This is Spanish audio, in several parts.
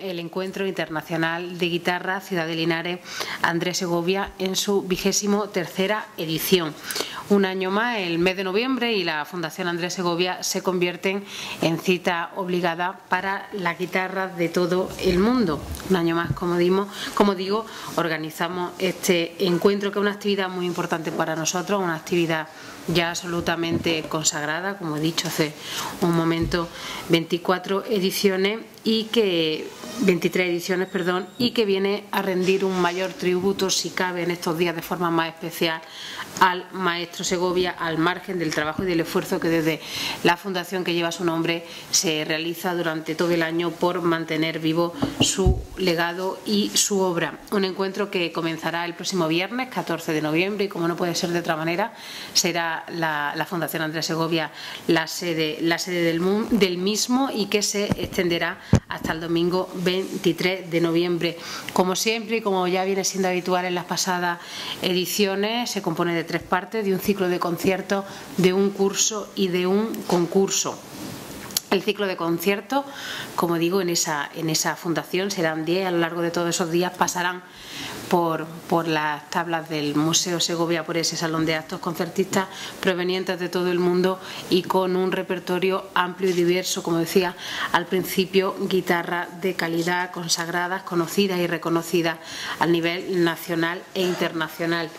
el Encuentro Internacional de Guitarra Ciudad de Linares Andrés Segovia en su vigésimo tercera edición. Un año más, el mes de noviembre y la Fundación Andrés Segovia se convierten en cita obligada para la guitarra de todo el mundo. Un año más, como, como digo, organizamos este encuentro que es una actividad muy importante para nosotros, una actividad ya absolutamente consagrada, como he dicho hace un momento, 24 ediciones y que eh, 23 ediciones, perdón, y que viene a rendir un mayor tributo, si cabe en estos días de forma más especial, al maestro Segovia, al margen del trabajo y del esfuerzo que desde la fundación que lleva su nombre se realiza durante todo el año por mantener vivo su legado y su obra. Un encuentro que comenzará el próximo viernes, 14 de noviembre, y como no puede ser de otra manera, será la, Fundación Andrés Segovia la sede, la sede del, del mismo y que se extenderá hasta el domingo 23 de noviembre. Como siempre y como ya viene siendo habitual en las pasadas ediciones, se compone de tres partes, de un ciclo de conciertos, de un curso y de un concurso. El ciclo de conciertos, como digo, en esa, en esa fundación serán 10, a lo largo de todos esos días pasarán por, por las tablas del Museo Segovia, por ese salón de actos concertistas provenientes de todo el mundo y con un repertorio amplio y diverso, como decía al principio, guitarras de calidad, consagradas, conocidas y reconocidas a nivel nacional e internacional.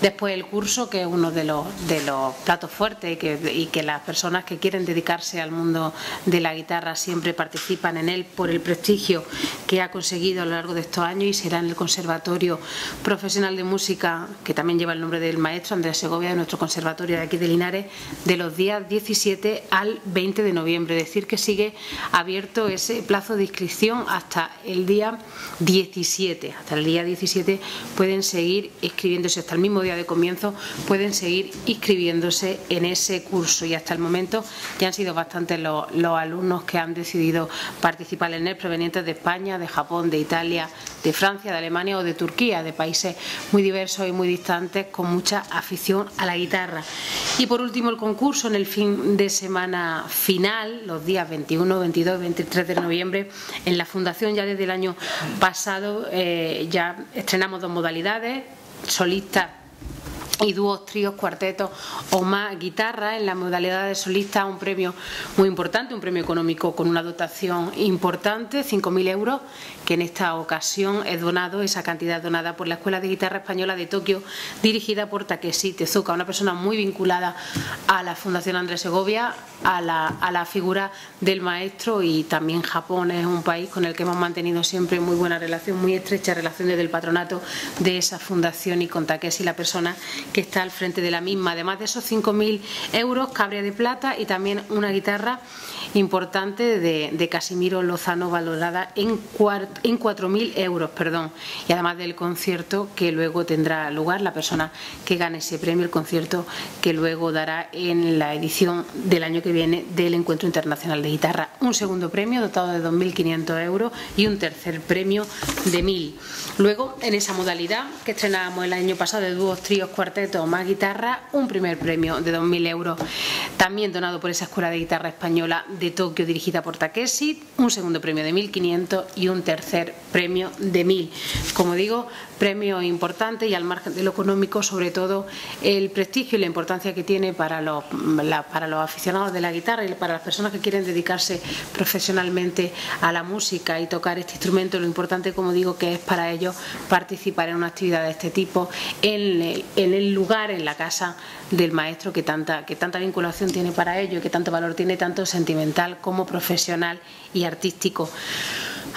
Después el curso, que es uno de los, de los platos fuertes y que, y que las personas que quieren dedicarse al mundo de la guitarra siempre participan en él por el prestigio que ha conseguido a lo largo de estos años y será en el Conservatorio Profesional de Música, que también lleva el nombre del maestro Andrés Segovia, de nuestro conservatorio de aquí de Linares, de los días 17 al 20 de noviembre. Es decir, que sigue abierto ese plazo de inscripción hasta el día 17. Hasta el día 17 pueden seguir inscribiéndose, hasta el mismo día de comienzo, pueden seguir inscribiéndose en ese curso. Y hasta el momento ya han sido bastantes los, los alumnos que han decidido participar en él, provenientes de España, de Japón, de Italia, de Francia, de Alemania o de Turquía de países muy diversos y muy distantes, con mucha afición a la guitarra. Y por último, el concurso en el fin de semana final, los días 21, 22 23 de noviembre, en la Fundación ya desde el año pasado eh, ya estrenamos dos modalidades, solistas y dúos, tríos, cuartetos o más guitarra en la modalidad de solista un premio muy importante, un premio económico con una dotación importante, 5.000 euros, que en esta ocasión es donado, esa cantidad donada por la Escuela de Guitarra Española de Tokio, dirigida por Takeshi Tezuka, una persona muy vinculada a la Fundación Andrés Segovia, a la, a la figura del maestro y también Japón es un país con el que hemos mantenido siempre muy buena relación, muy estrecha relación desde el patronato de esa fundación y con Takeshi, la persona que está al frente de la misma. Además de esos 5.000 euros, cabria de plata y también una guitarra importante de, Casimiro Lozano valorada en, en 4.000 euros. Perdón. Y además del concierto que luego tendrá lugar, la persona que gane ese premio, el concierto que luego dará en la edición del año que viene del Encuentro Internacional de Guitarra. Un segundo premio dotado de 2.500 euros y un tercer premio de 1.000. Luego, en esa modalidad que estrenábamos el año pasado de dúos, tríos, cuartetos más guitarra, un primer premio de 2.000 euros, también donado por esa Escuela de Guitarra Española de Tokio dirigida por Takeshi, un segundo premio de 1.500 y un tercer premio de 1.000. Como digo, premio importante y al margen de lo económico, sobre todo el prestigio y la importancia que tiene para los, para los aficionados de la guitarra y para las personas que quieren dedicarse profesionalmente a la música y tocar este instrumento, lo importante, como digo, que es para ellos participar en una actividad de este tipo en el, en lugar, en la casa del maestro que tanta, que tanta vinculación tiene para ello y que tanto valor tiene, tanto sentimental como profesional y artístico.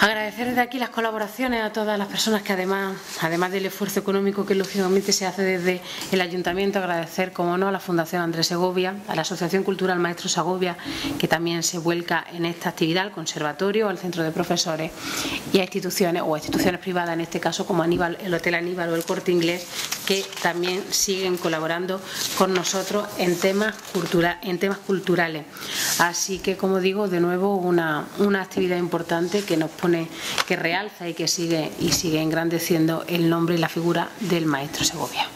Agradecer desde aquí las colaboraciones a todas las personas que además, además del esfuerzo económico que lógicamente se hace desde el Ayuntamiento, agradecer, como no, a la Fundación Andrés Segovia, a la Asociación Cultural Maestro Segovia, que también se vuelca en esta actividad, al Conservatorio, al Centro de Profesores y a instituciones o a instituciones privadas, en este caso como Aníbal, el Hotel Aníbal o el Corte Inglés, que también siguen colaborando con nosotros en temas, cultura, en temas culturales. Así que, como digo, de nuevo una, una actividad importante que nos pone que realza y que sigue y sigue engrandeciendo el nombre y la figura del maestro Segovia.